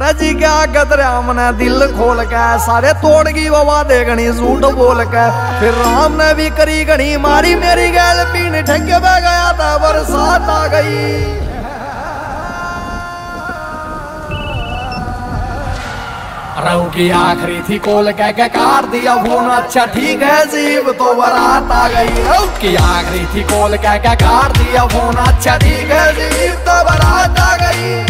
गया गदरा मने दिल खोल के सारे तोड़ गई, बाबा देखनी झूठ बोल के। फिर राम ने भी करी घनी मारी, मेरी गैल पीने ठेके पे गया था, बरसात आ गई। रहू की आखिरी थी कोल कह के काट दिया फ़ोन अच्छा ठीक है, जीव तो बरात आ गई। रहू की आखिरी थी कोल कह के काट दिया फ़ोन अच्छा ठीक है, जीव तो बरात आ गई।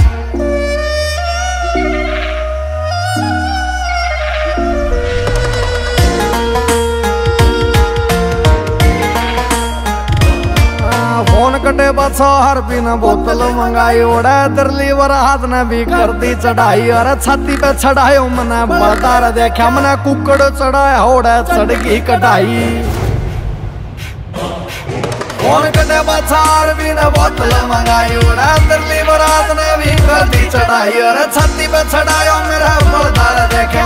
कटे बच्चो हर बिन बोतल मंगाई ओड़ा तरली वर हाथ ने भी कर दी चढ़ाई। अरे छाती पे चढ़ायो मने बलदार देखा मने कुकड़ चढ़ाया ओड़ा चढ़गी कटाई। फ़ोन कटे बचार बिन बोतल मंगाई ओड़ा तरली वर हाथ ने भी कर दी चढ़ाई। अरे छाती पे चढ़ायो मेरा बलदार देखे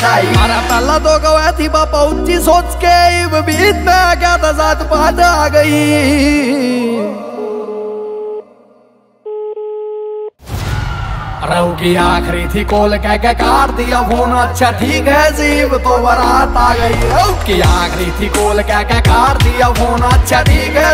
कटाई अरे पहला तो गवा थी बापा, ऊँची सोच के इब में आ गया था जात पात आ गई। रहू की आखिरी थी कोल कह के काट दिया फ़ोन अच्छा ठीक है, जीव तो बरात आ गई। रहू की आखिरी थी कोल कह के काट दिया फ़ोन अच्छा ठीक है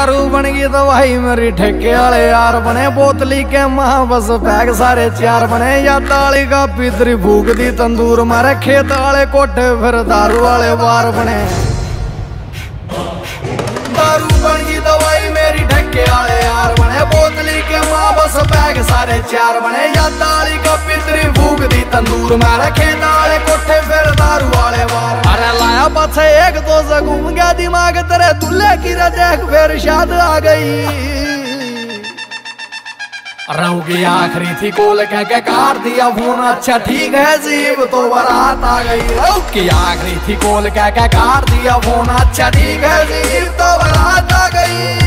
दारू बन गई तो भाई मेरी ठेके वाले यार बने। बोतली के महा बस बैग सारे चार बने। या ताली का पितरी भूख दी तंदूर मारे। खेत वाले कोठे फिर दारू वाले बार बने। दारू बन गई तो मेरी ठेके बने। बोतली के बस बैग सारे चार बने। या ताली का पितरी भूख दी तंदूर मारे। खेत वाले कोठे फिर दारू वाले बार। अरे लाया पछे एक दो से मेरा दिमाग तेरे दुल्हे की रजैक फिर शाद आ गई। रहू की आखिरी थी कोल कह के कार दिया फ़ोन अच्छा ठीक है जीव तो बारात आ गई। रहू की आखिरी थी कोल कह के कार दिया फ़ोन अच्छा ठीक है जीव तो बारात आ गई।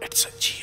It's a G.